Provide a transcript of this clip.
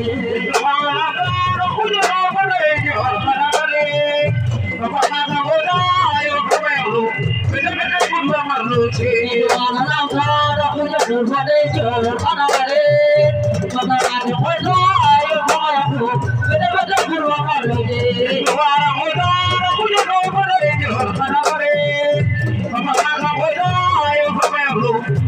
I'm